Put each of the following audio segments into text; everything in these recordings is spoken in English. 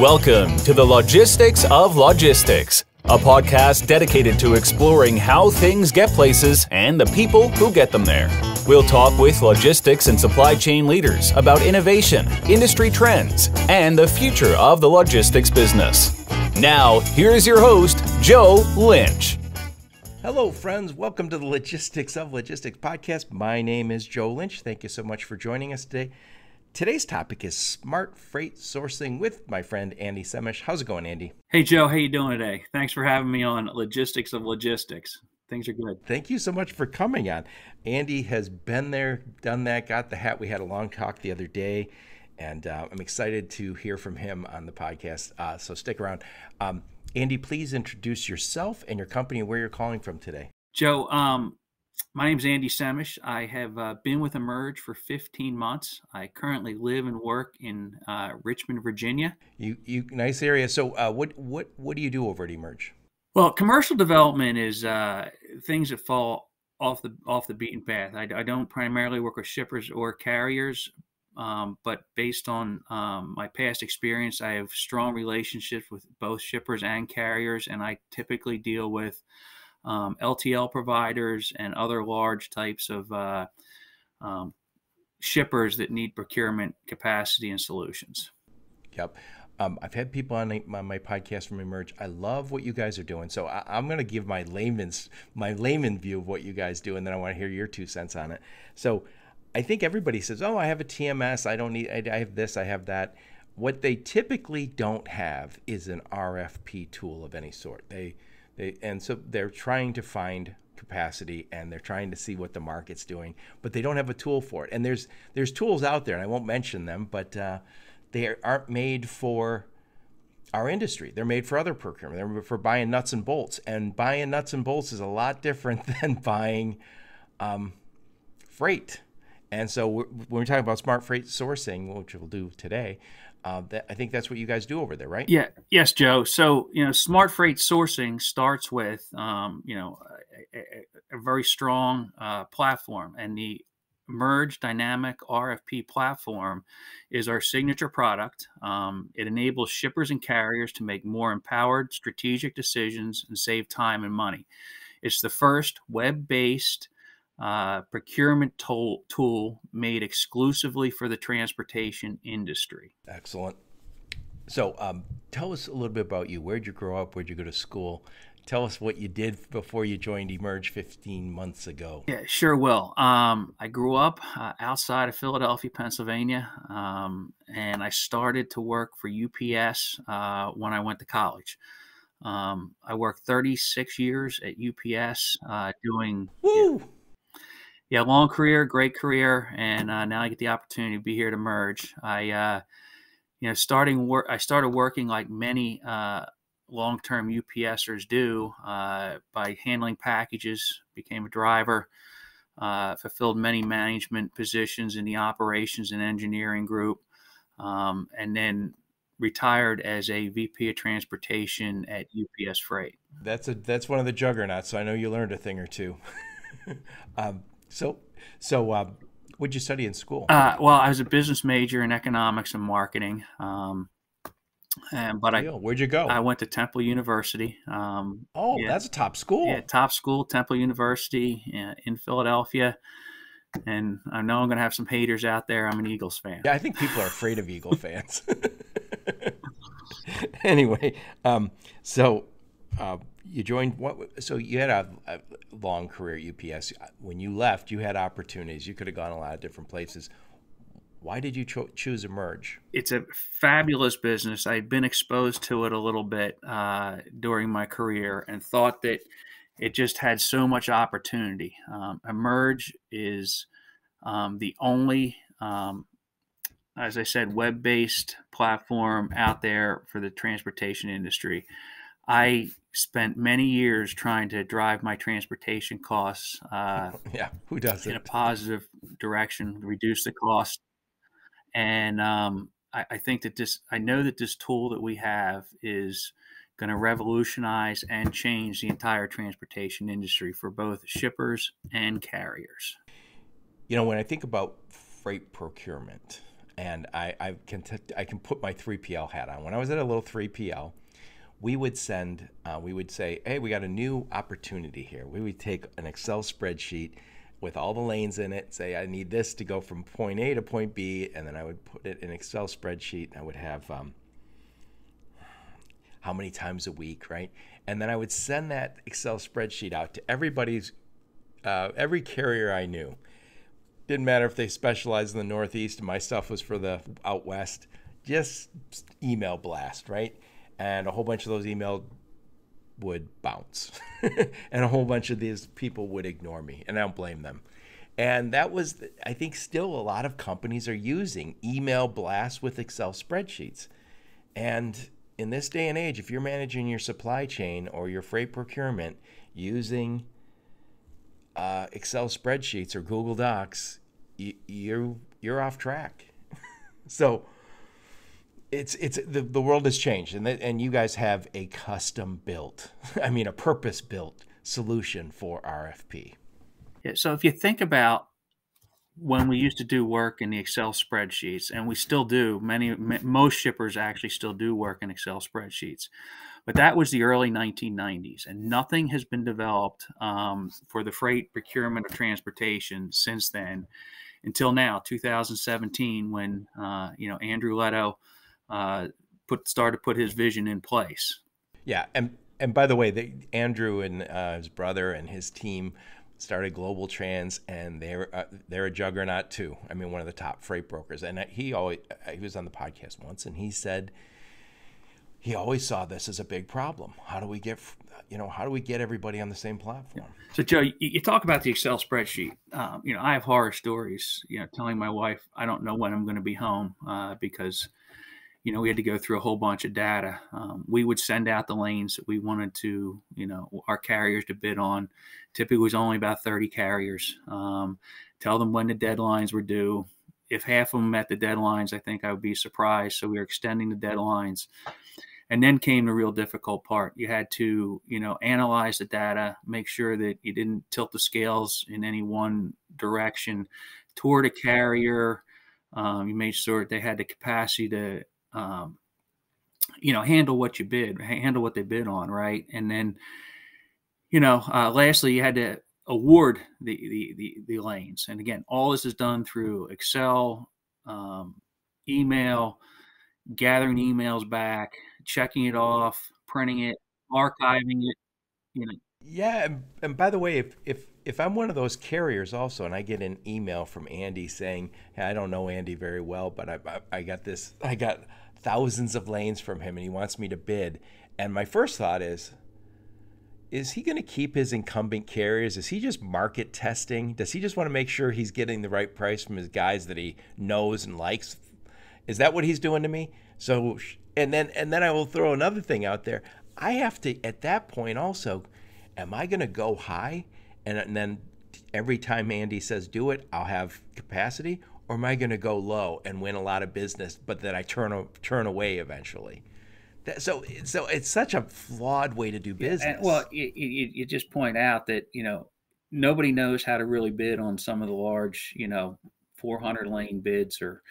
Welcome to the Logistics of Logistics, a podcast dedicated to exploring how things get places and the people who get them there. We'll talk with logistics and supply chain leaders about innovation, industry trends, and the future of the logistics business. Now, here's your host, Joe Lynch. Hello, friends. Welcome to the Logistics of Logistics podcast. My name is Joe Lynch. Thank you so much for joining us today. Today's topic is smart freight sourcing with my friend Andy Semisch. How's it going, Andy? Hey, Joe. How you doing today? Thanks for having me on Logistics of Logistics. Things are good. Thank you so much for coming on. Andy has been there, done that, got the hat. We had a long talk the other day, and uh, I'm excited to hear from him on the podcast. Uh, so stick around. Um, Andy, please introduce yourself and your company and where you're calling from today. Joe, um, my name is Andy Semisch. I have uh, been with Emerge for 15 months. I currently live and work in uh, Richmond, Virginia. You, you, nice area. So, uh, what, what, what do you do over at Emerge? Well, commercial development is uh, things that fall off the off the beaten path. I, I don't primarily work with shippers or carriers, um, but based on um, my past experience, I have strong relationships with both shippers and carriers, and I typically deal with um, LTL providers and other large types of uh, um, shippers that need procurement capacity and solutions. Yep. Um, I've had people on, on, my podcast from Emerge. I love what you guys are doing. So I, am going to give my layman's my layman view of what you guys do, and then I want to hear your two cents on it. So I think everybody says, "Oh, I have a TMS. I don't need. I, I have this. I have that." What they typically don't have is an RFP tool of any sort. They they, and so they're trying to find capacity and they're trying to see what the market's doing, but they don't have a tool for it. And there's there's tools out there, and I won't mention them, but uh, they aren't made for our industry. They're made for other procurement. They're for buying nuts and bolts, and buying nuts and bolts is a lot different than buying um, freight. And so when we're talking about smart freight sourcing, which we'll do today, uh, that, I think that's what you guys do over there, right? Yeah. Yes, Joe. So you know, smart freight sourcing starts with um, you know a, a, a very strong uh, platform, and the Emerge Dynamic RFP platform is our signature product. Um, it enables shippers and carriers to make more empowered, strategic decisions and save time and money. It's the first web-based uh, procurement tool, tool made exclusively for the transportation industry. Excellent. So, um, tell us a little bit about you. Where'd you grow up? Where'd you go to school? Tell us what you did before you joined Emerge 15 months ago. Yeah, sure will. Um, I grew up uh, outside of Philadelphia, Pennsylvania, um, and I started to work for UPS uh, when I went to college. Um, I worked 36 years at UPS uh, doing. Woo! Yeah, yeah, long career, great career, and uh, now I get the opportunity to be here to merge. I, uh, you know, starting work, I started working like many uh, long-term UPSers do uh, by handling packages. Became a driver, uh, fulfilled many management positions in the operations and engineering group, um, and then retired as a VP of transportation at UPS Freight. That's a that's one of the juggernauts. So I know you learned a thing or two. um, so, so uh, what'd you study in school? Uh, well, I was a business major in economics and marketing. Um, and, but I, where'd you go? I went to Temple University. Um, oh, yeah, that's a top school. Yeah, top school, Temple University uh, in Philadelphia. And I know I'm going to have some haters out there. I'm an Eagles fan. Yeah, I think people are afraid of Eagle fans. anyway, um, so uh, you joined what? So you had a, a, long career at UPS. When you left, you had opportunities. You could have gone a lot of different places. Why did you cho- choose Emerge? It's a fabulous business. I'd been exposed to it a little bit uh, during my career and thought that it just had so much opportunity. Um, Emerge is um, the only, um, as I said, web based platform out there for the transportation industry. I spent many years trying to drive my transportation costs. Uh, yeah, who does in it? a positive direction, reduce the cost. And um, I, I, think that this, I know that this tool that we have is going to revolutionize and change the entire transportation industry for both shippers and carriers. You know, when I think about freight procurement, and I, I can t- I can put my 3PL hat on. When I was at a little 3PL, we would send, uh, we would say, hey, we got a new opportunity here. We would take an Excel spreadsheet with all the lanes in it, say, I need this to go from point A to point B, and then I would put it in Excel spreadsheet. I would have um, how many times a week, right? And then I would send that Excel spreadsheet out to everybody's, uh, every carrier I knew. Didn't matter if they specialized in the Northeast. My stuff was for the out west. Just email blast, right? And a whole bunch of those emails would bounce. And a whole bunch of these people would ignore me and i don't blame them. And that was i think still a lot of companies are using email blasts with excel spreadsheets. And in this day and age if you're managing your supply chain or your freight procurement using uh, excel spreadsheets or google docs you, you're you're off track. So it's it's the, the world has changed and and you guys have a custom built i mean a purpose built solution for rfp yeah, so if you think about when we used to do work in the excel spreadsheets and we still do many most shippers actually still do work in excel spreadsheets but that was the early 1990s and nothing has been developed um, for the freight procurement of transportation since then until now 2017 when uh, you know andrew leto uh, put start to put his vision in place. Yeah, and and by the way, they, Andrew and uh, his brother and his team started GlobalTranz, and they're uh, they're a juggernaut too. I mean, one of the top freight brokers. And he always he was on the podcast once, and he said he always saw this as a big problem. How do we get you know how do we get everybody on the same platform? So Joe, you, you talk about the Excel spreadsheet. Um, you know, I have horror stories. You know, telling my wife I don't know when I'm going to be home uh, because you know, we had to go through a whole bunch of data. Um, we would send out the lanes that we wanted to, you know, our carriers to bid on. Typically, was only about 30 carriers. Um, tell them when the deadlines were due. If half of them met the deadlines, I think I would be surprised. So we were extending the deadlines. And then came the real difficult part. You had to, you know, analyze the data, make sure that you didn't tilt the scales in any one direction toward a carrier. Um, you made sure they had the capacity to um, you know, handle what you bid, handle what they bid on, right? And then, you know, uh, lastly, you had to award the, the, the the lanes. And again, all this is done through Excel, um, email, gathering emails back, checking it off, printing it, archiving it. You know. Yeah, and, and by the way, if if if I'm one of those carriers also, and I get an email from Andy saying, hey, I don't know Andy very well, but I, I, I got this, I got thousands of lanes from him and he wants me to bid. And my first thought is, is he going to keep his incumbent carriers? Is he just market testing? Does he just want to make sure he's getting the right price from his guys that he knows and likes? Is that what he's doing to me? So, and then and then I will throw another thing out there. I have to at that point also, am I going to go high, and, and then every time Andy says do it, I'll have capacity, or am I going to go low and win a lot of business, but that I turn turn away eventually? That, so, so it's such a flawed way to do business. Yeah, and, well, you, you, you just point out that you know nobody knows how to really bid on some of the large, you know, 400 lane bids, or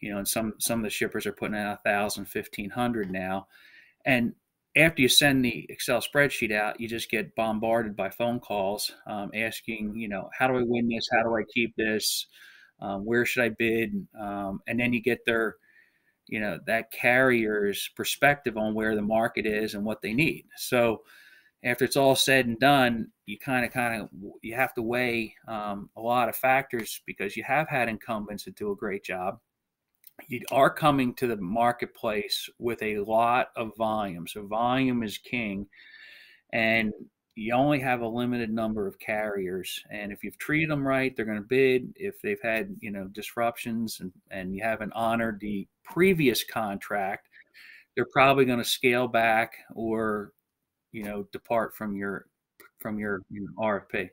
you know, and some some of the shippers are putting out a thousand, fifteen hundred now, and after you send the Excel spreadsheet out, you just get bombarded by phone calls um, asking, you know, how do I win this? How do I keep this? Um, where should I bid? Um, and then you get their, you know, that carrier's perspective on where the market is and what they need. So after it's all said and done, you kind of, kind of, you have to weigh um, a lot of factors because you have had incumbents that do a great job. You are coming to the marketplace with a lot of volume. So volume is king. And you only have a limited number of carriers and if you've treated them right they're going to bid. If they've had you know disruptions and, and you haven't honored the previous contract they're probably going to scale back or you know depart from your from your you know, rfp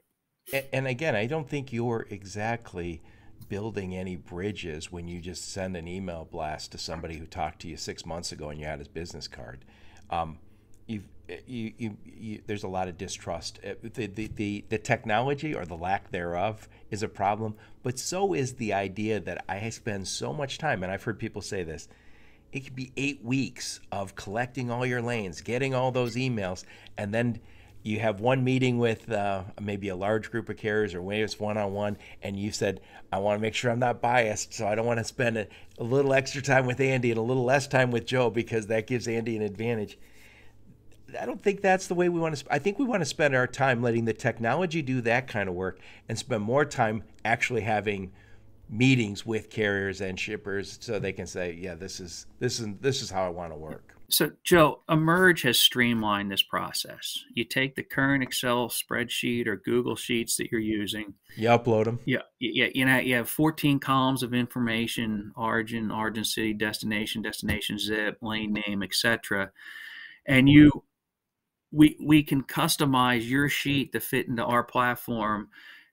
and again i don't think you're exactly building any bridges when you just send an email blast to somebody who talked to you six months ago and you had his business card. Um, you, you, you, there's a lot of distrust. Uh, the, the, the, the, technology or the lack thereof is a problem, but so is the idea that I spend so much time, and I've heard people say this. It could be eight weeks of collecting all your lanes, getting all those emails, and then you have one meeting with uh, maybe a large group of carriers or maybe it's one on one, and you said, I want to make sure I'm not biased, so I don't want to spend a, a little extra time with Andy and a little less time with Joe because that gives Andy an advantage I don't think that's the way we want to. I think we want to spend our time letting the technology do that kind of work and spend more time actually having meetings with carriers and shippers so they can say, yeah, this is this is this is how I want to work. So, Joe, Emerge has streamlined this process. You take the current Excel spreadsheet or Google Sheets that you're using. You upload them. Yeah, yeah. You know, you have 14 columns of information: origin, origin city, destination, destination zip, lane name, etc. And you we we can customize your sheet to fit into our platform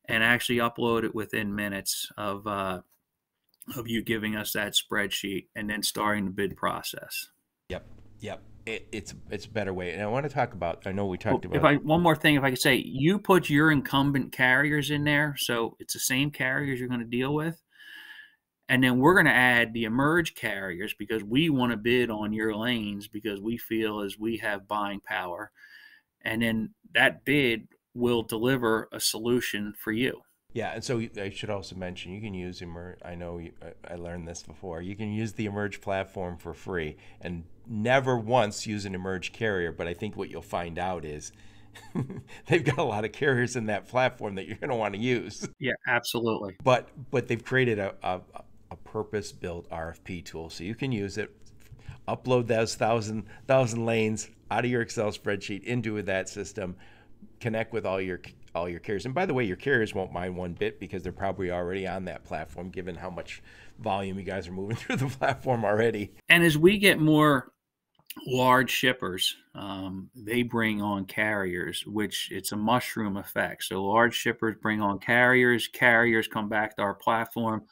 and actually upload it within minutes of uh, of you giving us that spreadsheet and then starting the bid process. Yep, yep. It, it's it's a better way, and I want to talk about. I know we talked well, about. If I one more thing, if I could say, you put your incumbent carriers in there, so it's the same carriers you're going to deal with. And then we're going to add the emerge carriers because we want to bid on your lanes because we feel as we have buying power. And then that bid will deliver a solution for you. Yeah, and so I should also mention you can use Emerge. I know you, I learned this before. You can use the Emerge platform for free, and never once use an Emerge carrier. But I think what you'll find out is they've got a lot of carriers in that platform that you're going to want to use. Yeah, absolutely. But but they've created a, a, a purpose built RFP tool. So you can use it, upload those thousand thousand lanes out of your Excel spreadsheet into that system, connect with all your all your carriers. And by the way, your carriers won't mind one bit because they're probably already on that platform, given how much volume you guys are moving through the platform already. And as we get more large shippers, um, they bring on carriers, which it's a mushroom effect. So large shippers bring on carriers, carriers come back to our platform,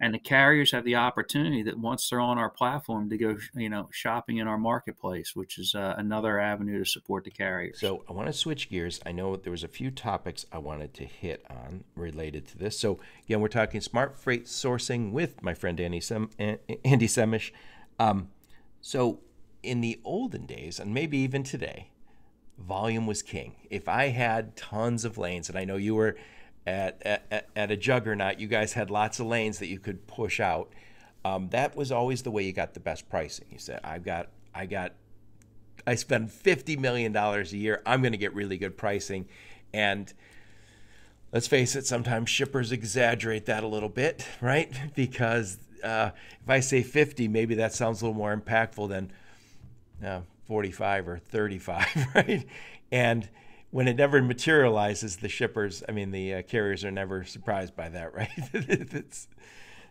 and the carriers have the opportunity that once they're on our platform to go, you know, shopping in our marketplace, which is uh, another avenue to support the carriers. So I want to switch gears. I know there was a few topics I wanted to hit on related to this. So again, we're talking smart freight sourcing with my friend Andy Sem- Andy Semisch. Um, so in the olden days, and maybe even today, volume was king. If I had tons of lanes, and I know you were at, at, at a juggernaut, you guys had lots of lanes that you could push out. Um, that was always the way you got the best pricing. You said, I've got, I got, I spend $50 million a year. I'm going to get really good pricing. And let's face it, sometimes shippers exaggerate that a little bit, right? Because uh, if I say 50, maybe that sounds a little more impactful than uh, 45 or 35, right? And when it never materializes, the shippers, I mean, the uh, carriers are never surprised by that, right?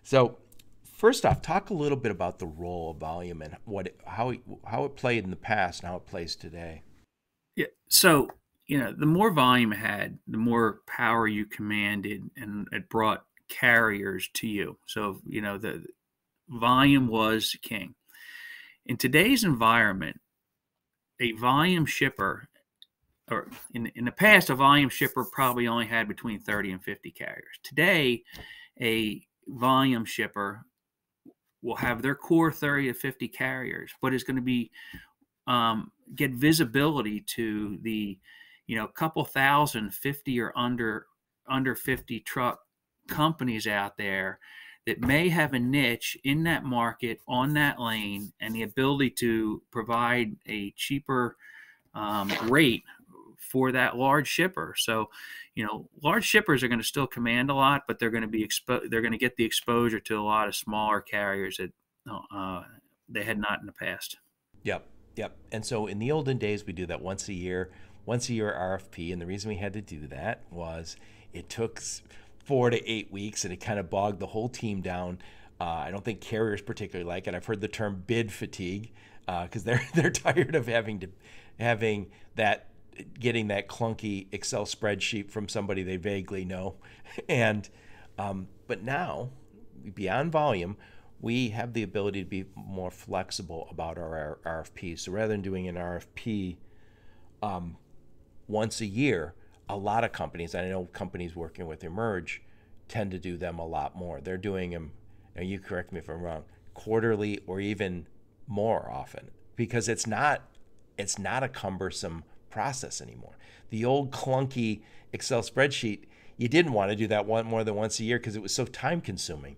so, first off, talk a little bit about the role of volume and what it, how how it played in the past and how it plays today. Yeah. So, you know, the more volume had, the more power you commanded, and it brought carriers to you. So, you know, the volume was king. In today's environment, a volume shipper or in, in the past, a volume shipper probably only had between 30 and 50 carriers. Today, a volume shipper will have their core 30 to 50 carriers, but is going to be um, get visibility to the you know couple thousand 50 or under under 50 truck companies out there that may have a niche in that market on that lane and the ability to provide a cheaper um, rate for that large shipper. So, you know, large shippers are going to still command a lot, but they're going to be exposed. They're going to get the exposure to a lot of smaller carriers that uh, they had not in the past. Yep, yep. And so in the olden days, we do that once a year, once a year RFP, and the reason we had to do that was it took four to eight weeks, and it kind of bogged the whole team down. Uh, I don't think carriers particularly like it. I've heard the term bid fatigue because uh, they're they're tired of having to having that getting that clunky Excel spreadsheet from somebody they vaguely know. And um, but now, beyond volume, we have the ability to be more flexible about our RFPs. So rather than doing an RFP um, once a year, a lot of companies, I know companies working with Emerge, tend to do them a lot more. They're doing them, and you correct me if I'm wrong, quarterly or even more often because it's not it's not a cumbersome process anymore. The old clunky Excel spreadsheet, you didn't want to do that one more than once a year because it was so time consuming.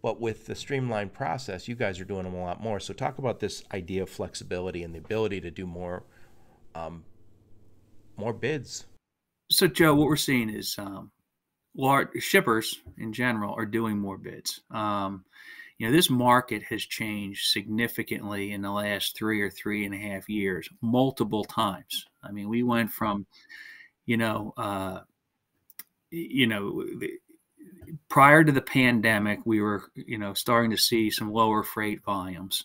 But with the streamlined process, you guys are doing them a lot more. So talk about this idea of flexibility and the ability to do more, um, more bids. So Joe, what we're seeing is um, large shippers in general are doing more bids. Um, you know, this market has changed significantly in the last three or three and a half years, multiple times. I mean, we went from, you know, uh, you know, prior to the pandemic, we were, you know, starting to see some lower freight volumes.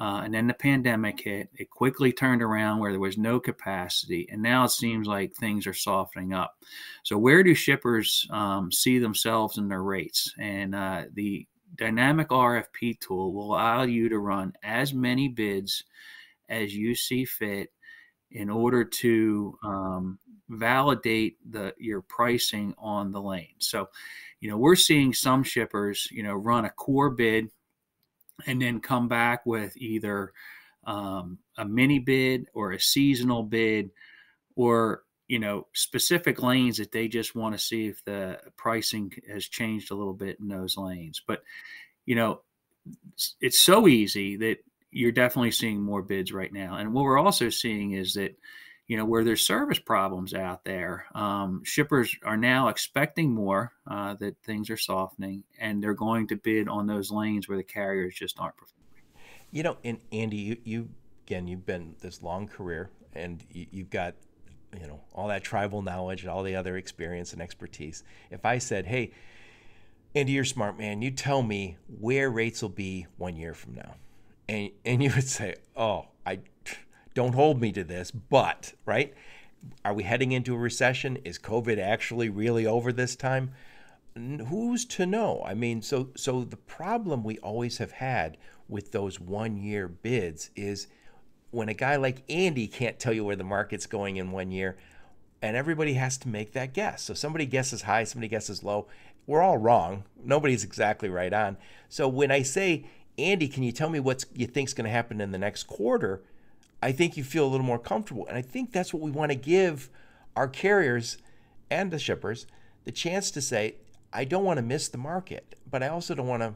Uh, and then the pandemic hit. It quickly turned around where there was no capacity, and now it seems like things are softening up. So, where do shippers um, see themselves in their rates? And uh, the dynamic RFP tool will allow you to run as many bids as you see fit in order to um, validate the your pricing on the lane. So, you know, we're seeing some shippers, you know, run a core bid and then come back with either um, a mini bid or a seasonal bid or you know specific lanes that they just want to see if the pricing has changed a little bit in those lanes. But you know it's so easy that you're definitely seeing more bids right now. And what we're also seeing is that you know where there's service problems out there um, shippers are now expecting more uh, that things are softening and they're going to bid on those lanes where the carriers just aren't performing. You know and andy you, you again you've been this long career and you, you've got you know all that tribal knowledge and all the other experience and expertise if i said hey andy you're smart man you tell me where rates will be one year from now and and you would say oh i don't hold me to this, but, right? Are we heading into a recession? Is COVID actually really over this time? Who's to know? I mean, so so the problem we always have had with those one-year bids is when a guy like Andy can't tell you where the market's going in one year, and everybody has to make that guess. So somebody guesses high, somebody guesses low. We're all wrong. Nobody's exactly right on. So when I say, Andy, can you tell me what you think's going to happen in the next quarter? I think you feel a little more comfortable. And I think that's what we want to give our carriers and the shippers the chance to say, I don't want to miss the market, but I also don't want to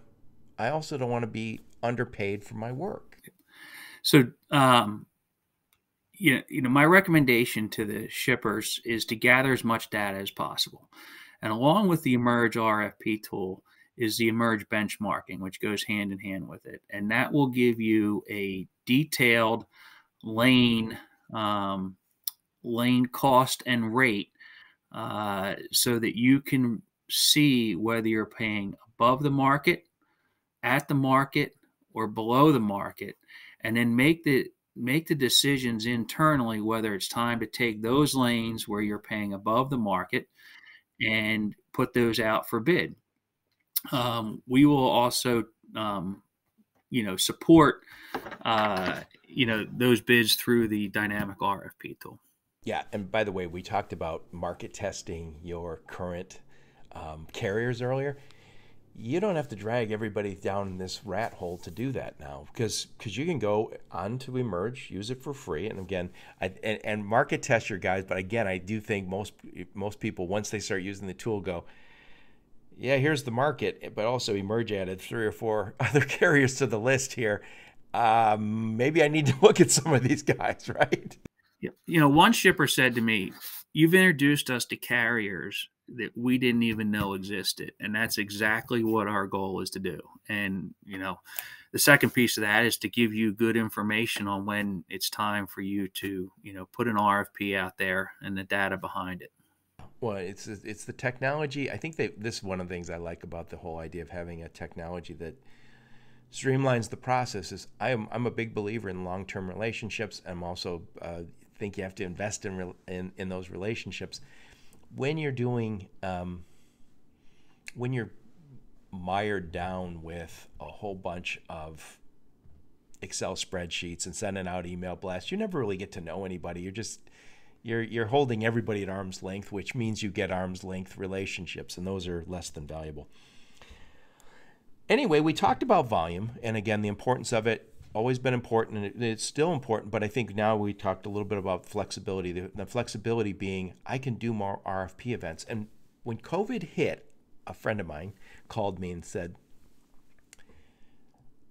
I also don't want to be underpaid for my work. So um you know, you know, my recommendation to the shippers is to gather as much data as possible. And along with the Emerge RFP tool is the Emerge benchmarking, which goes hand in hand with it. And that will give you a detailed lane um, lane cost and rate uh, so that you can see whether you're paying above the market at the market or below the market and then make the make the decisions internally whether it's time to take those lanes where you're paying above the market and put those out for bid um, we will also um, you know support uh, you know those bids through the dynamic RFP tool. Yeah, and by the way, we talked about market testing your current um, carriers earlier. You don't have to drag everybody down this rat hole to do that now, because because you can go on to Emerge, use it for free, and again, I, and, and market test your guys. But again, I do think most most people once they start using the tool go, yeah, here's the market, but also Emerge added three or four other carriers to the list here, um, maybe I need to look at some of these guys, right? You know, one shipper said to me, You've introduced us to carriers that we didn't even know existed. And that's exactly what our goal is to do. And, you know, the second piece of that is to give you good information on when it's time for you to, you know, put an RFP out there and the data behind it. Well, it's it's the technology. I think that this is one of the things I like about the whole idea of having a technology that streamlines the process is I'm, I'm a big believer in long-term relationships i'm also uh, think you have to invest in, in, in those relationships when you're doing um, when you're mired down with a whole bunch of Excel spreadsheets and sending out email blasts. You never really get to know anybody. You're just you're you're holding everybody at arm's length, which means you get arm's length relationships, and those are less than valuable. Anyway, we talked about volume, and again, the importance of it. Always been important, and it's still important. But I think now we talked a little bit about flexibility. The, the flexibility being, I can do more RFP events. And when COVID hit, a friend of mine called me and said,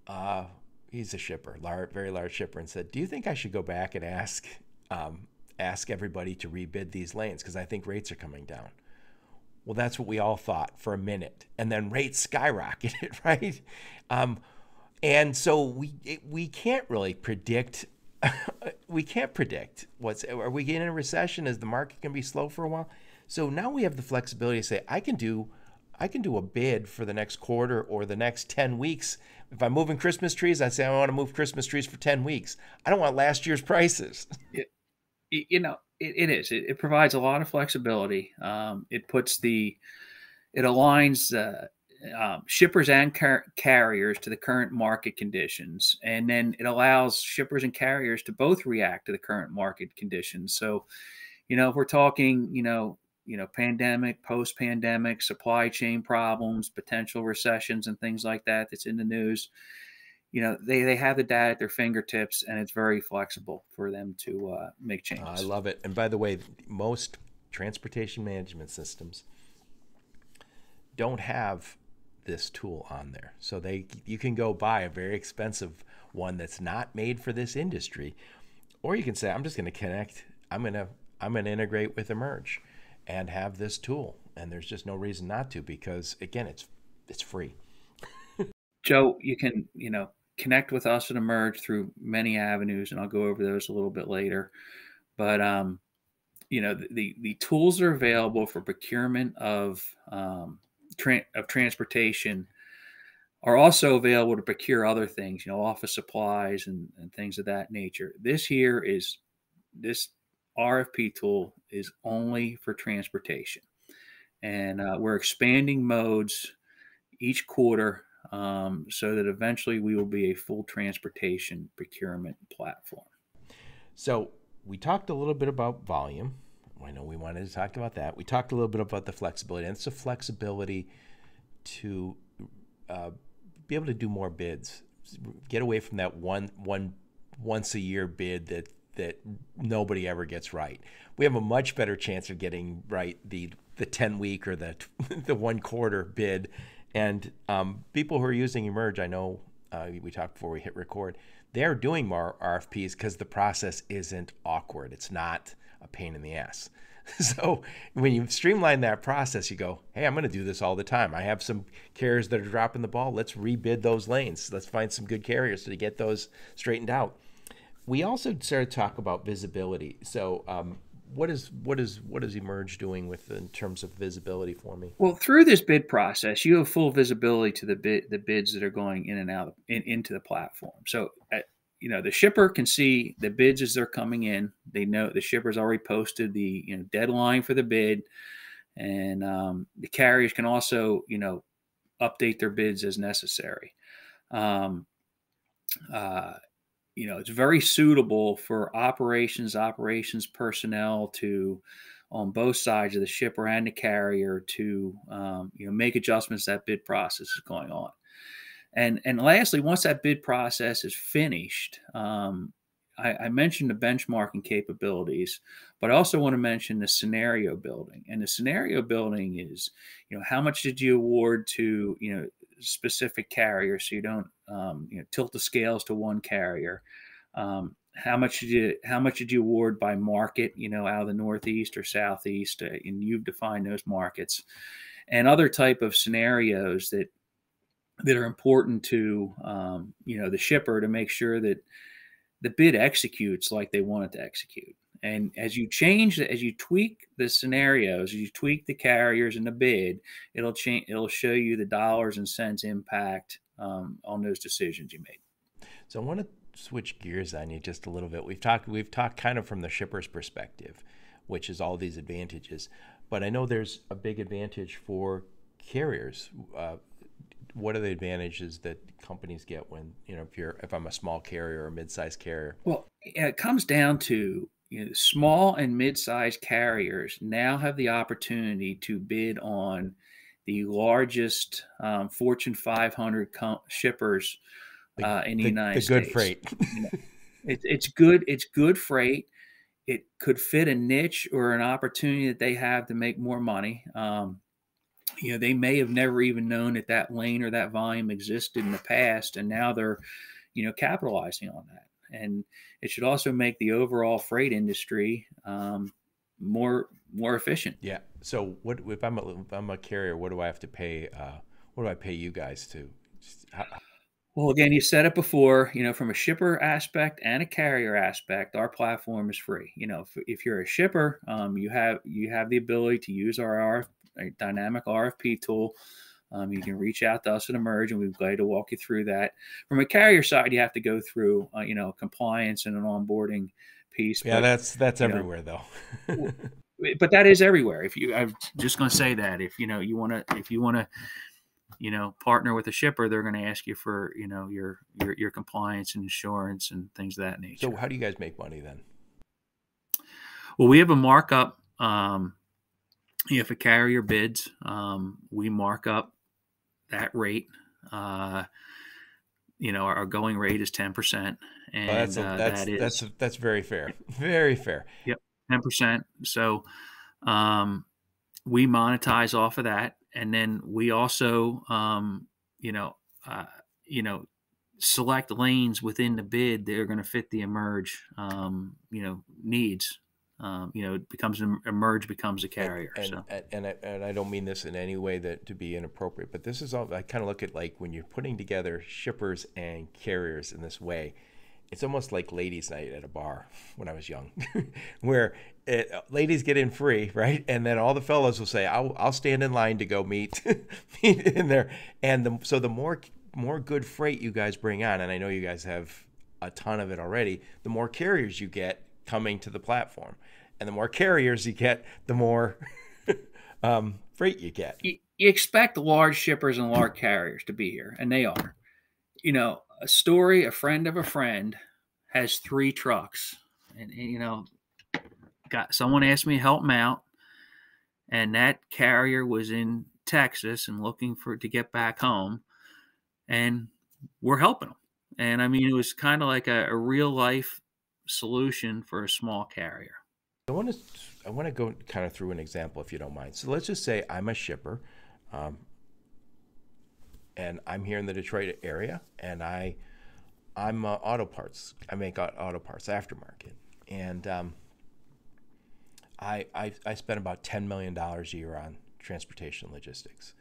uh, he's a shipper, large, very large shipper, and said, "Do you think I should go back and ask um, ask everybody to rebid these lanes because I think rates are coming down?" Well, that's what we all thought for a minute, and then rates skyrocketed, right? Um, and so we it, we can't really predict. we can't predict what's. Are we getting in a recession? Is the market going to be slow for a while? So now we have the flexibility to say, I can do I can do a bid for the next quarter or the next 10 weeks. If I'm moving Christmas trees, I say I want to move Christmas trees for 10 weeks. I don't want last year's prices. It, you know, it, it is. It, it, provides a lot of flexibility. Um, it puts the, it aligns uh, um, shippers and car- carriers to the current market conditions. And then it allows shippers and carriers to both react to the current market conditions. So, you know, if we're talking, you know, you know, pandemic, post pandemic, supply chain problems, potential recessions, and things like that that's in the news. You know, they, they have the data at their fingertips and it's very flexible for them to uh, make changes. I love it. And by the way, most transportation management systems don't have this tool on there. So they you can go buy a very expensive one that's not made for this industry or you can say I'm just going to connect I'm going to I'm going to integrate with Emerge and have this tool. And there's just no reason not to because again, it's it's free. Joe, you can you know connect with us and Emerge through many avenues, and I'll go over those a little bit later. But um, you know the, the, the tools are available for procurement of um, tra- of transportation are also available to procure other things, you know, office supplies and, and things of that nature. This here is this RFP tool is only for transportation. And uh, we're expanding modes each quarter um, so that eventually we will be a full transportation procurement platform. So we talked a little bit about volume. I know we wanted to talk about that. We talked a little bit about the flexibility, and it's the flexibility to uh, be able to do more bids, get away from that one one once a year bid that that nobody ever gets right. We have a much better chance of getting right the the 10 week or the the one quarter bid. And um, people who are using Emerge, I know uh, we talked before we hit record, they're doing more RFPs because the process isn't awkward. It's not a pain in the ass. So when you streamline that process, you go, hey, I'm going to do this all the time. I have some carriers that are dropping the ball. Let's rebid those lanes. Let's find some good carriers to get those straightened out we also started to talk about visibility. So, um, what is what is what is Emerge doing with in terms of visibility for me? Well, through this bid process, you have full visibility to the bid the bids that are going in and out in, into the platform. So, you know, the shipper can see the bids as they're coming in. They know the shipper's already posted the you know deadline for the bid, and um, the carriers can also you know update their bids as necessary. Um, uh, you know, it's very suitable for operations, operations personnel to, on both sides of the shipper and the carrier, to um, you know make adjustments that bid process is going on. And and lastly, once that bid process is finished, um, I, I, mentioned the benchmarking capabilities, but I also want to mention the scenario building. And the scenario building is, you know, how much did you award to you know specific carrier so you don't um, you know, tilt the scales to one carrier. Um, how much did you how much did you award by market? You know, out of the Northeast or Southeast, uh, and you've defined those markets, and other type of scenarios that that are important to um, you know the shipper to make sure that the bid executes like they want it to execute. And as you change, as you tweak the scenarios, as you tweak the carriers and the bid, it'll change. It'll show you the dollars and cents impact um, on those decisions you made. So I want to switch gears on you just a little bit. We've talked. We've talked kind of from the shipper's perspective, which is all these advantages. But I know there's a big advantage for carriers. Uh, what are the advantages that companies get when you know if you're if I'm a small carrier or a mid-sized carrier? Well, it comes down to you know, small and mid-sized carriers now have the opportunity to bid on the largest um, Fortune 500 com- shippers uh, in the, the United the States. good freight. it, it's good. It's good freight. It could fit a niche or an opportunity that they have to make more money. Um, you know, they may have never even known that that lane or that volume existed in the past, and now they're, you know, capitalizing on that. And it should also make the overall freight industry um, more more efficient. Yeah. So what if I'm a, if I'm a carrier? What do I have to pay? Uh, what do I pay you guys to? How, well, again, you said it before. You know, from a shipper aspect and a carrier aspect, our platform is free. You know, if, if you're a shipper, um, you have you have the ability to use our RF, dynamic RFP tool. Um, you can reach out to us at Emerge, and we'd be glad to walk you through that. From a carrier side, you have to go through, uh, you know, compliance and an onboarding piece. Yeah, but, that's that's everywhere know, though. but that is everywhere. If you, I'm just going to say that if you know you want to, if you want to, you know, partner with a shipper, they're going to ask you for you know your your your compliance and insurance and things of that nature. So how do you guys make money then? Well, we have a markup. Um, if a carrier bids, um, we mark up that rate. Uh, you know, our, our, going rate is ten percent, and oh, that's a, uh, that's, that is that's a, that's very fair, very fair. Yep, ten percent. So, um, we monetize off of that, and then we also, um, you know, uh, you know, select lanes within the bid that are going to fit the emerge, um, you know, needs um, you know, it becomes emerge becomes a carrier. And so. and, and, I, and I don't mean this in any way that to be inappropriate, but this is all I kind of look at like when you're putting together shippers and carriers in this way. It's almost like ladies' night at a bar when I was young, where it, ladies get in free, right? And then all the fellows will say, "I'll, I'll stand in line to go meet, meet in there." And the, so the more more good freight you guys bring on, and I know you guys have a ton of it already, the more carriers you get coming to the platform and the more carriers you get, the more um, freight you get. You, you expect large shippers and large carriers to be here, and they are. You know, a story, a friend of a friend has three trucks, and, and you know, got someone asked me to help him out, and that carrier was in Texas and looking for to get back home, and we're helping them. And I mean, it was kind of like a, a real life solution for a small carrier. I want to I want to go kind of through an example if you don't mind. So let's just say I'm a shipper, um, and I'm here in the Detroit area, and I I'm uh, auto parts. I make auto parts aftermarket, and um, I, I I spend about ten million dollars a year on transportation logistics.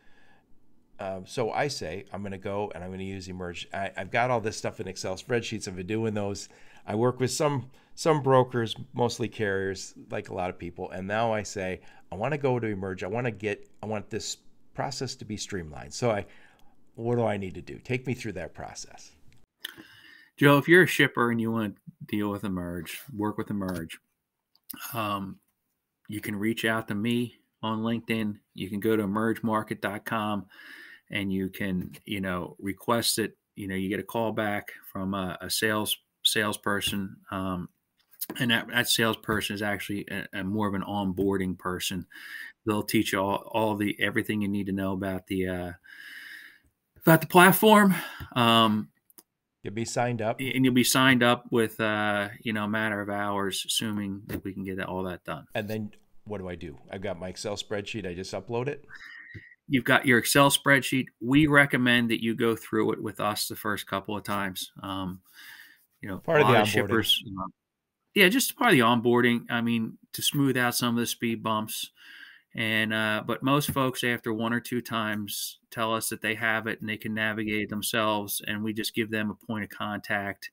Um, so I say I'm going to go and I'm going to use Emerge. I, have got all this stuff in Excel spreadsheets. I've been doing those. I work with some some brokers, mostly carriers, like a lot of people. And now I say, I want to go to Emerge. I want to get, I want this process to be streamlined. So I, what do I need to do? Take me through that process. Joe, if you're a shipper and you want to deal with Emerge, work with Emerge, um, you can reach out to me on LinkedIn. You can go to emergemarket.com and you can, you know, request it. You know, you get a call back from a, a sales salesperson um, and that, that salesperson is actually a, a more of an onboarding person. They'll teach you all, all the everything you need to know about the uh, about the platform. Um, You'll be signed up, and you'll be signed up with uh, you know a matter of hours, assuming that we can get all that done. And then what do I do? I've got my Excel spreadsheet. I just upload it. You've got your Excel spreadsheet. We recommend that you go through it with us the first couple of times. Um, you know, part of the onboarding. shippers, you know, yeah, just part of the onboarding. I mean, to smooth out some of the speed bumps. And uh, but most folks after one or two times tell us that they have it and they can navigate themselves, and we just give them a point of contact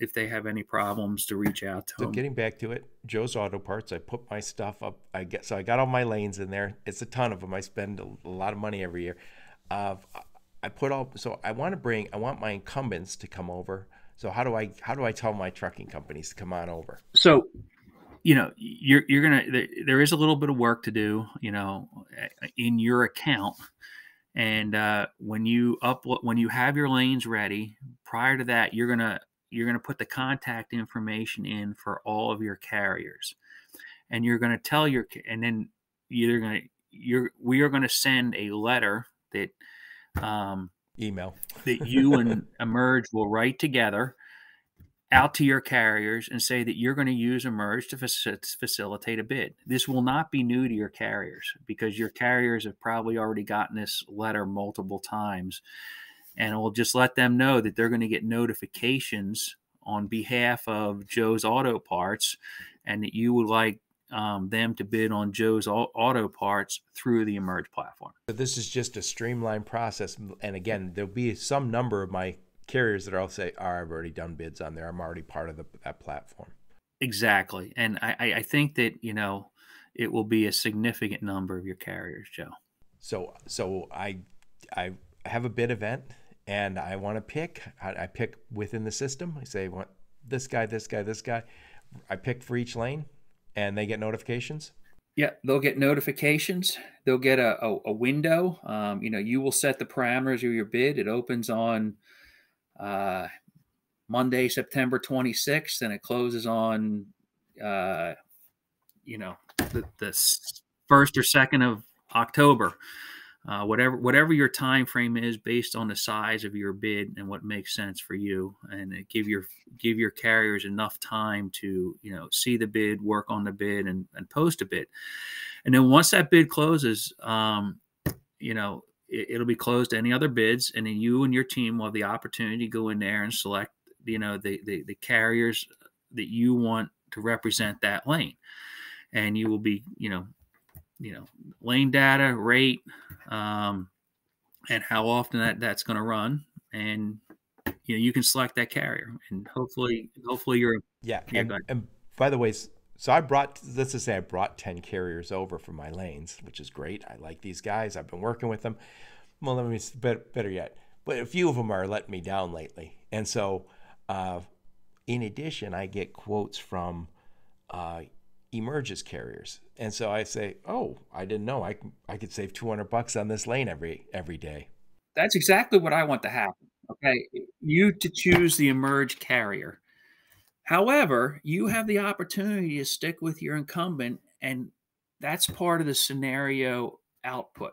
if they have any problems to reach out to so them. getting back to it, Joe's Auto Parts. I put my stuff up. I get so I got all my lanes in there. It's a ton of them. I spend a, a lot of money every year. Uh, I put all so I want to bring. I want my incumbents to come over so how do I how do I tell my trucking companies to come on over? So, you know, you're you're gonna there is a little bit of work to do, you know, in your account, And uh, when you upload, when you have your lanes ready, prior to that, you're gonna you're gonna put the contact information in for all of your carriers, and you're gonna tell your and then you're gonna you're we are gonna send a letter that um, email that you and Emerge will write together out to your carriers and say that you're going to use Emerge to facilitate a bid. This will not be new to your carriers because your carriers have probably already gotten this letter multiple times. And it will just let them know that they're going to get notifications on behalf of Joe's Auto Parts and that you would like um, them to bid on Joe's auto parts through the Emerge platform. So this is just a streamlined process. And again, there'll be some number of my carriers that I'll say, oh, I've already done bids on there. I'm already part of the, that platform. Exactly. And I, I think that, you know, it will be a significant number of your carriers, Joe. So, so I, I have a bid event and I want to pick, I, I pick within the system. I say, want this guy, this guy, this guy. I pick for each lane and they get notifications. Yeah, they'll get notifications. They'll get a, a, a window. Um, you know, you will set the parameters of your bid. It opens on uh, Monday, September 26th, and it closes on, uh, you know, the, the, first or second of October. Uh, whatever whatever your time frame is based on the size of your bid and what makes sense for you and give your give your carriers enough time to you know see the bid work on the bid and, and post a bid. And then once that bid closes um, you know it, will be closed to any other bids, and then you and your team will have the opportunity to go in there and select, you know, the the, the carriers that you want to represent that lane, and you will be, you know, you know, lane data, rate, um, and how often that that's going to run, and you know you can select that carrier, and hopefully, hopefully you're yeah. yeah and, and by the way, so I brought, let's just say I brought 10 carriers over from my lanes, which is great. I like these guys. I've been working with them. Well, let me, better, better yet, but a few of them are letting me down lately. And so, uh, in addition, I get quotes from uh, Emerges carriers. And so I say, oh, I didn't know I, I could save 200 bucks on this lane every, every day. That's exactly what I want to happen. Okay. You to choose the Emerge carrier However, you have the opportunity to stick with your incumbent, and that's part of the scenario output.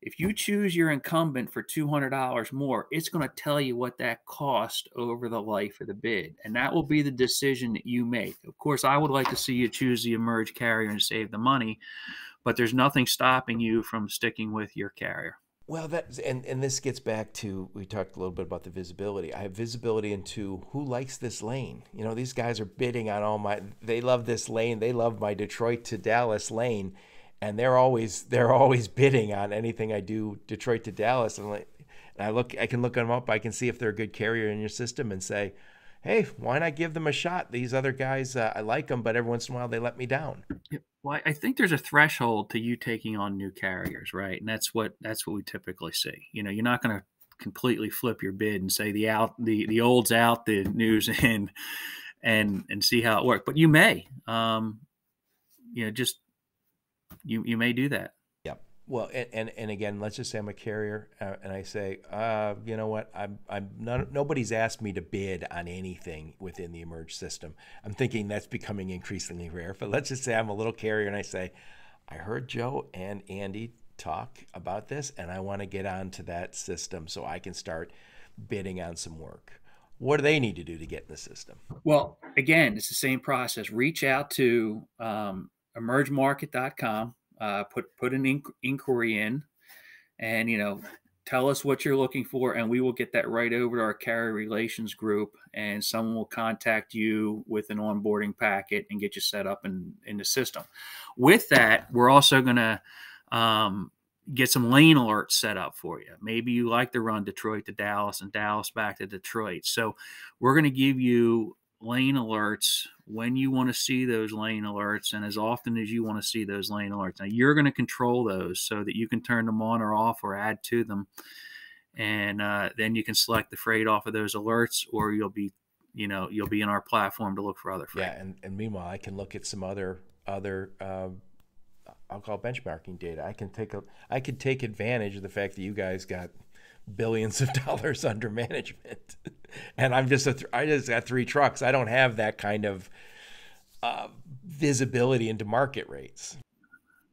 If you choose your incumbent for $200 more, it's going to tell you what that cost over the life of the bid. And that will be the decision that you make. Of course, I would like to see you choose the emerge carrier and save the money, but there's nothing stopping you from sticking with your carrier. Well, that and and this gets back to we talked a little bit about the visibility. I have visibility into who likes this lane. You know, these guys are bidding on all my. They love this lane. They love my Detroit to Dallas lane, and they're always they're always bidding on anything I do Detroit to Dallas. And like, and I look, I can look them up. I can see if they're a good carrier in your system and say, hey, why not give them a shot? These other guys, uh, I like them, but every once in a while they let me down. Well, I think there's a threshold to you taking on new carriers, right? And that's what that's what we typically see. You know, you're not going to completely flip your bid and say the out the the old's out, the news in, and and see how it works. But you may, um, you know, just you you may do that. Well, and, and, and, again, let's just say I'm a carrier, uh, and I say, uh, you know what? I'm I'm not, nobody's asked me to bid on anything within the emerge system. I'm thinking that's becoming increasingly rare. But let's just say I'm a little carrier, and I say, I heard Joe and Andy talk about this, and I want to get onto that system so I can start bidding on some work. What do they need to do to get in the system? Well, again, it's the same process. Reach out to um, emergemarket.com uh, put put an inquiry in, and you know, tell us what you're looking for, and we will get that right over to our carrier relations group, and someone will contact you with an onboarding packet and get you set up in in the system. With that, we're also going to um, get some lane alerts set up for you. Maybe you like to run Detroit to Dallas and Dallas back to Detroit. So we're going to give you lane alerts when you want to see those lane alerts and as often as you want to see those lane alerts. Now you're going to control those so that you can turn them on or off or add to them. And uh, then you can select the freight off of those alerts or you'll be, you know, you'll be in our platform to look for other freight. Yeah. And, and meanwhile, I can look at some other, other, uh, I'll call benchmarking data. I can take a I could take advantage of the fact that you guys got billions of dollars under management, and I'm just a th- I just got three trucks. I don't have that kind of uh, visibility into market rates.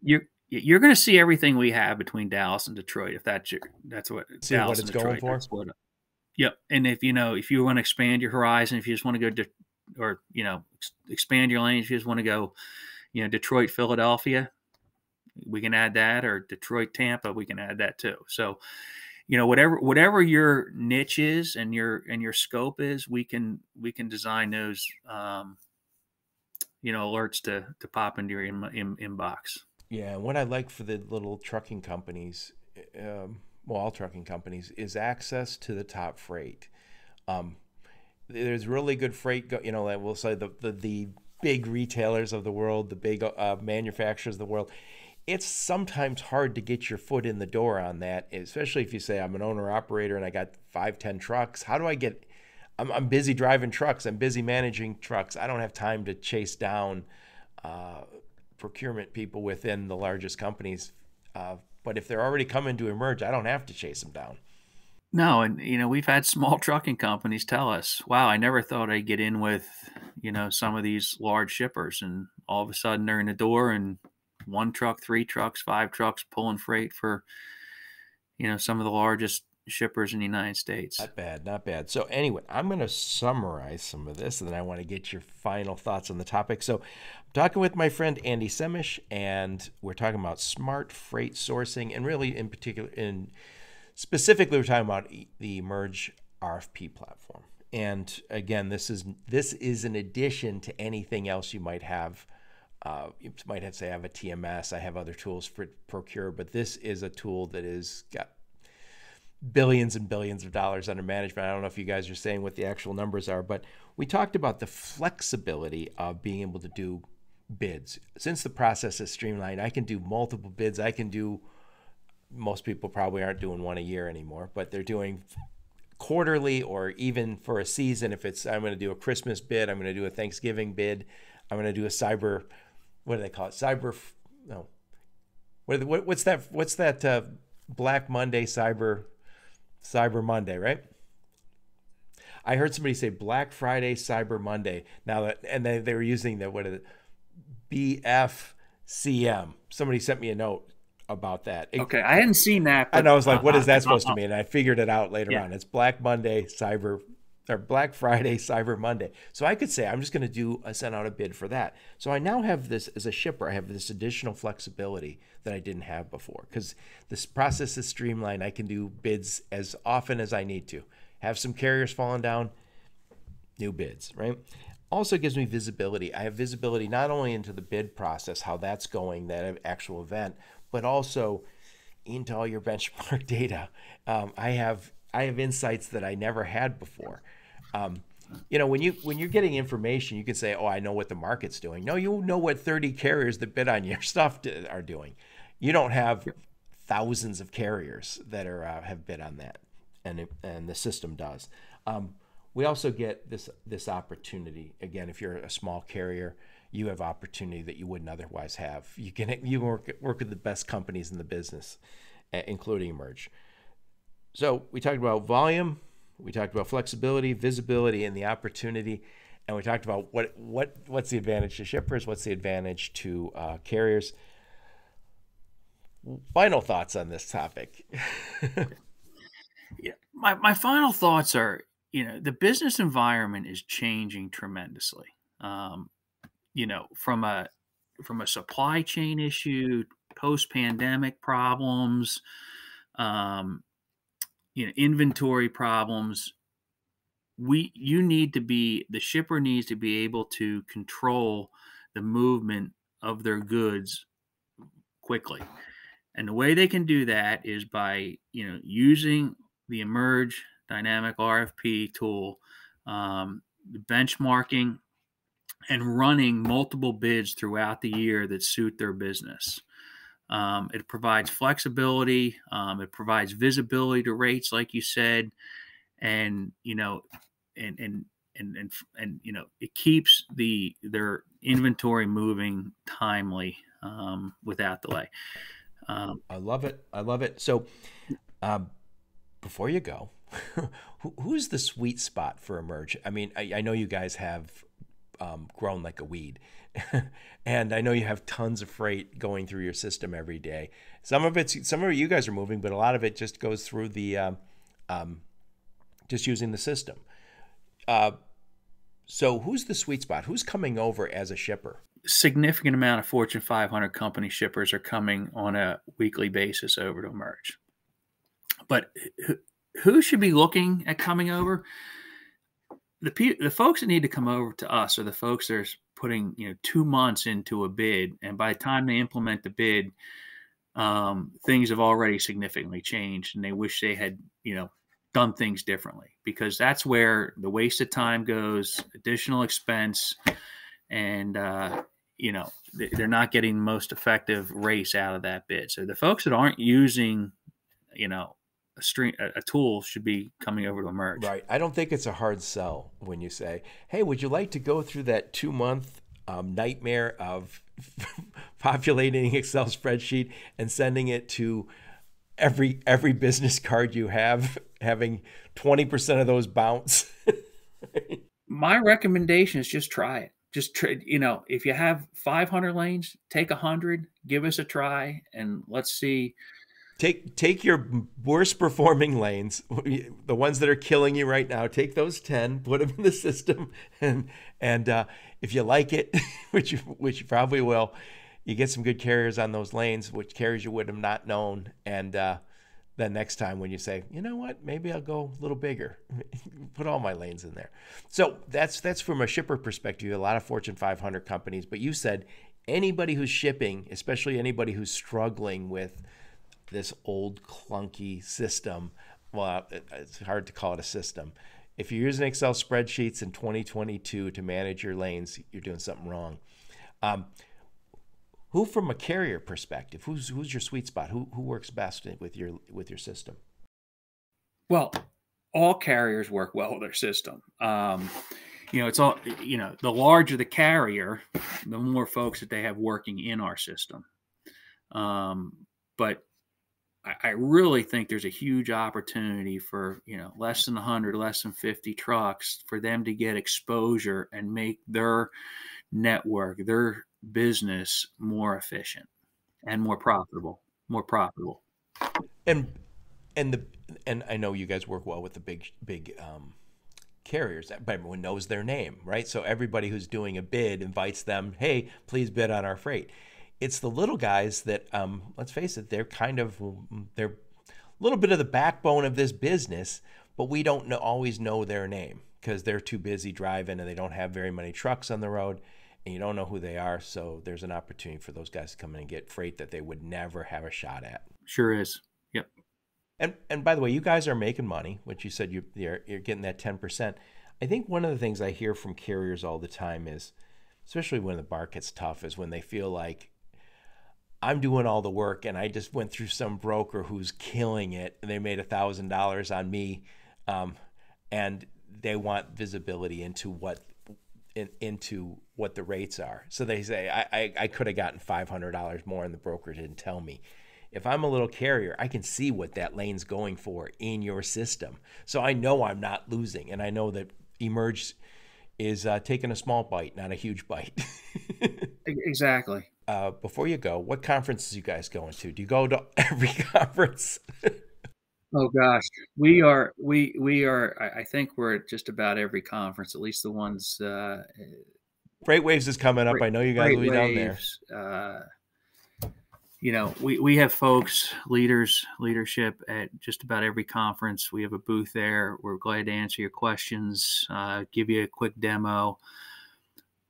You're you're going to see everything we have between Dallas and Detroit if that's your, that's what see Dallas what it's and Detroit, going for. What, yep. And if you know if you want to expand your horizon, if you just want to go to, or you know ex- expand your lanes, if you just want to go, you know Detroit, Philadelphia, we can add that, or Detroit, Tampa, we can add that too. So you know whatever whatever your niche is and your and your scope is we can we can design those um, you know alerts to to pop into your in, in, inbox. Yeah what i like for the little trucking companies um, well all trucking companies is access to the top freight. Um, there's really good freight go, you know we'll say the, the the big retailers of the world the big uh, manufacturers of the world it's sometimes hard to get your foot in the door on that, especially if you say I'm an owner operator and I got five, ten trucks. How do I get? I'm, I'm busy driving trucks. I'm busy managing trucks. I don't have time to chase down uh, procurement people within the largest companies. Uh, but if they're already coming to emerge, I don't have to chase them down. No, and you know we've had small trucking companies tell us, "Wow, I never thought I'd get in with you know some of these large shippers," and all of a sudden they're in the door and one truck, three trucks, five trucks pulling freight for, you know, some of the largest shippers in the United States. Not bad, not bad. So anyway, I'm going to summarize some of this, and then I want to get your final thoughts on the topic. So, I'm talking with my friend Andy Semisch, and we're talking about smart freight sourcing, and really, in particular, in specifically, we're talking about the Emerge RFP platform. And again, this is this is an addition to anything else you might have uh, you might have to say I have a TMS, I have other tools for procure, but this is a tool that is got billions and billions of dollars under management. I don't know if you guys are saying what the actual numbers are, but we talked about the flexibility of being able to do bids. Since the process is streamlined, I can do multiple bids. I can do most people probably aren't doing one a year anymore, but they're doing quarterly or even for a season if it's I'm going to do a Christmas bid, I'm going to do a Thanksgiving bid, I'm going to do a cyber what do they call it? Cyber, no. What, what what's that? What's that? Uh, Black Monday, Cyber, Cyber Monday, right? I heard somebody say Black Friday, Cyber Monday. Now that and they, they were using the what is it? BFCM. Somebody sent me a note about that. It, okay, I hadn't seen that. and I was like, "What is uh, that uh, supposed to uh, mean?" And I figured it out later yeah. on. It's Black Monday, Cyber or Black Friday, Cyber Monday. So I could say I'm just going to do a send out a bid for that. So I now have this as a shipper. I have this additional flexibility that I didn't have before because this process is streamlined. I can do bids as often as I need to. Have some carriers falling down, new bids, right? Also gives me visibility. I have visibility not only into the bid process, how that's going, that actual event, but also into all your benchmark data. Um, I have I have insights that I never had before. Um, you know, when you when you're getting information, you can say, "Oh, I know what the market's doing." No, you know what 30 carriers that bid on your stuff are doing. You don't have thousands of carriers that are uh, have bid on that, and it, and the system does. Um, we also get this this opportunity again. If you're a small carrier, you have opportunity that you wouldn't otherwise have. You can you work work with the best companies in the business, including Emerge. So we talked about volume, we talked about flexibility, visibility, and the opportunity, and we talked about what what what's the advantage to shippers, what's the advantage to uh, carriers. Final thoughts on this topic. yeah, my my final thoughts are, you know, the business environment is changing tremendously. Um, you know, from a from a supply chain issue, post pandemic problems. Um, you know inventory problems. We you need to be the shipper needs to be able to control the movement of their goods quickly. And the way they can do that is by you know using the emerge dynamic rfp tool um, benchmarking and running multiple bids throughout the year that suit their business um, it provides flexibility. Um, it provides visibility to rates, like you said, and you know, and and and and and you know, it keeps the their inventory moving timely um, without delay. Um, I love it. I love it. So, um, before you go, who's the sweet spot for Emerge? I mean, I, I know you guys have um, grown like a weed. and I know you have tons of freight going through your system every day. Some of it's some of it you guys are moving, but a lot of it just goes through the um, um, just using the system. Uh, so who's the sweet spot? Who's coming over as a shipper? Significant amount of Fortune 500 company shippers are coming on a weekly basis over to Emerge. But who should be looking at coming over? The the folks that need to come over to us are the folks that are putting you know two months into a bid, and by the time they implement the bid, um, things have already significantly changed, and they wish they had you know done things differently because that's where the waste of time goes, additional expense, and uh, you know they're not getting the most effective race out of that bid. So the folks that aren't using, you know, a string a, tool should be coming over to emerge. Right. I don't think it's a hard sell when you say, "Hey, would you like to go through that two month um, nightmare of populating Excel spreadsheet and sending it to every every business card you have having 20% of those bounce my recommendation is just try it just try, you know if you have 500 lanes take 100 give us a try and let's see take take your worst performing lanes the ones that are killing you right now take those 10 put them in the system and and uh, if you like it which you, which you probably will you get some good carriers on those lanes, which carriers you would have not known. And uh, then next time when you say, you know what, maybe I'll go a little bigger, put all my lanes in there. So that's that's from a shipper perspective. A lot of Fortune 500 companies, but you said anybody who's shipping, especially anybody who's struggling with this old clunky system. Well, it's hard to call it a system. If you're using Excel spreadsheets in 2022 to manage your lanes, you're doing something wrong. Um, who from a carrier perspective who's who's your sweet spot who who works best with your with your system well all carriers work well with their system um, you know it's all you know the larger the carrier the more folks that they have working in our system um, but I, really think there's a huge opportunity for you know less than 100 less than 50 trucks for them to get exposure and make their network their business more efficient and more profitable, more profitable. And and the and I know you guys work well with the big big um, carriers. Everyone knows their name, right? So everybody who's doing a bid invites them. Hey, please bid on our freight. It's the little guys that, um, let's face it, they're kind of they're a little bit of the backbone of this business, but we don't know, always know their name because they're too busy driving and they don't have very many trucks on the road and you don't know who they are. So there's an opportunity for those guys to come in and get freight that they would never have a shot at. Sure is. Yep. And and by the way, you guys are making money, which you said you you're, you're getting that ten percent. I think one of the things I hear from carriers all the time is, especially when the market's tough, is when they feel like I'm doing all the work and I just went through some broker who's killing it and they made a thousand dollars on me, um, and they want visibility into what in, into what the rates are. So they say, I, I, I could have gotten $500 more and the broker didn't tell me. If I'm a little carrier, I can see what that lane's going for in your system. So I know I'm not losing. And I know that Emerge is uh, taking a small bite, not a huge bite. exactly. Uh, before you go, what conferences you guys going to? Do you go to every conference? Oh gosh, we are we we are. I, think we're at just about every conference, at least the ones. Uh, Freight Waves is coming up. I know you guys will be down there. Uh, you know, we, we have folks, leaders, leadership at just about every conference. We have a booth there. We're glad to answer your questions, uh, give you a quick demo.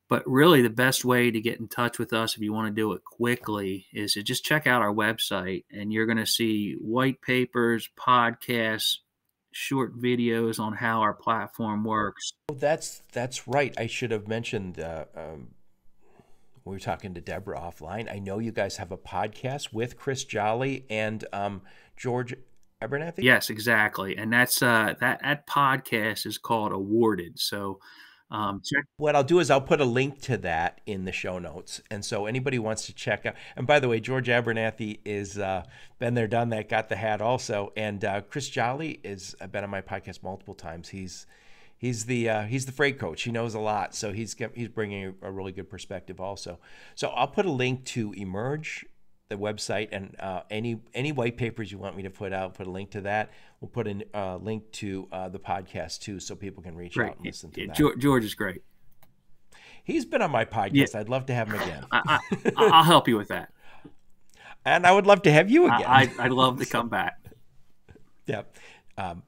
But really, the best way to get in touch with us if you want to do it quickly is to just check out our website, and you're going to see white papers, podcasts, short videos on how our platform works. That's that's right. I should have mentioned. Uh, um, we were talking to Deborah offline. I know you guys have a podcast with Chris Jolly and um, George Abernathy. Yes, exactly. And that's uh, that that podcast is called Awarded. So Um, check. What I'll do is I'll put a link to that in the show notes, and so anybody wants to check out. And by the way, George Abernathy is uh, been there, done that, got the hat also, and uh, Chris Jolly is uh, been on my podcast multiple times. He's he's the uh, he's the freight coach. He knows a lot, so he's he's bringing a, a, really good perspective also. So I'll put a link to Emerge, the website, and uh, any any white papers you want me to put out. Put a link to that. We'll put a uh, link to uh, the podcast too, so people can reach out and listen to yeah, that. George, George, is great. He's been on my podcast. Yeah. I'd love to have him again. I, will help you with that. And I would love to have you again. I, would love to come back. yep. Um,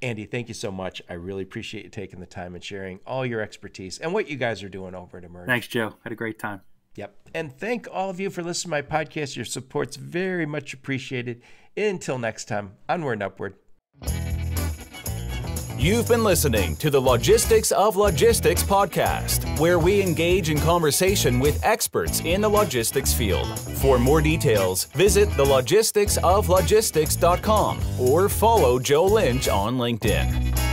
Andy, thank you so much. I really appreciate you taking the time and sharing all your expertise and what you guys are doing over at Emerge. Thanks, Joe. Had a great time. Yep. And thank all of you for listening to my podcast. Your support's very much appreciated. Until next time, onward and upward. You've been listening to the Logistics of Logistics podcast, where we engage in conversation with experts in the logistics field. For more details, visit thelogisticsoflogistics.com or follow Joe Lynch on LinkedIn.